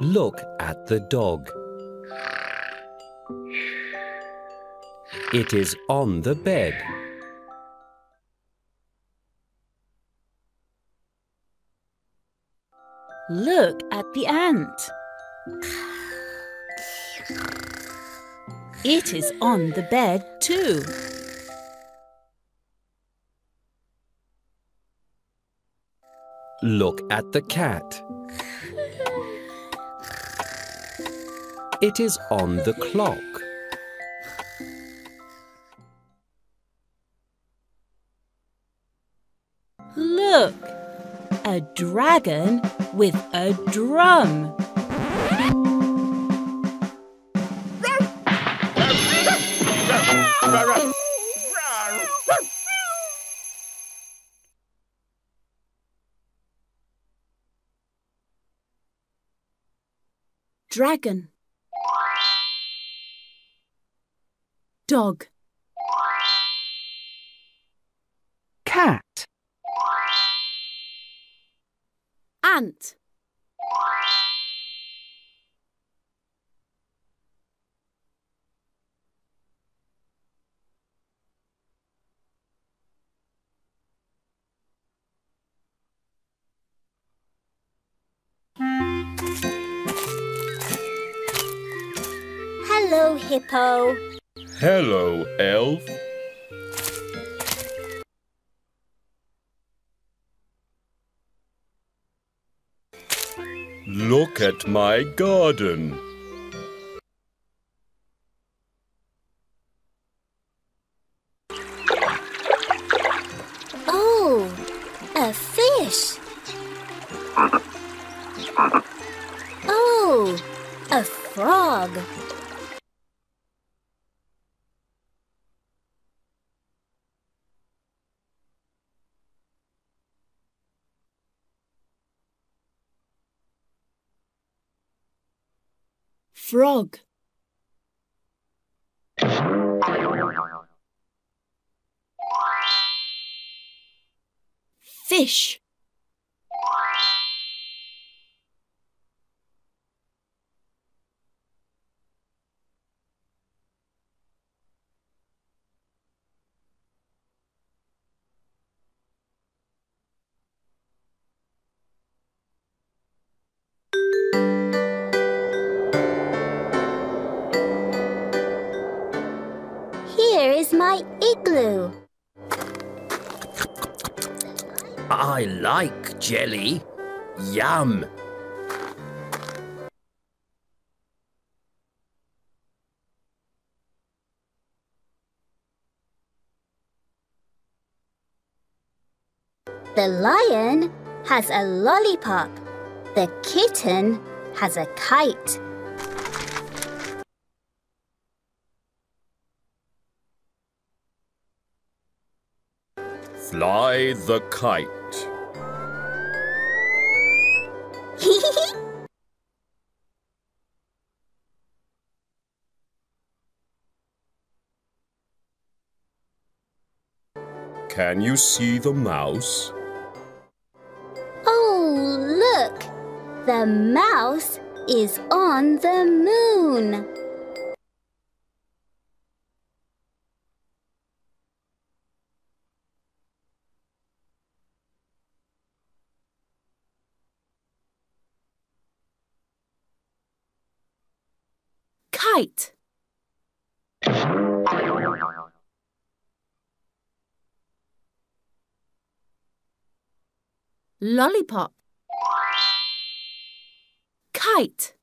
Look at the dog. It is on the bed. Look at the ant. It is on the bed too. Look at the cat. It is on the clock. Look, a dragon with a drum. Dragon. Dog. Cat. Ant. Hello, Hippo. Hello, Elf. Look at my garden. Oh, a fish. Oh, a frog. Frog. Fish. My igloo. I like jelly. Yum. The lion has a lollipop. The kitten has a kite. Fly the kite. Can you see the mouse? oh, look! The mouse is on the moon. Lollipop. Kite.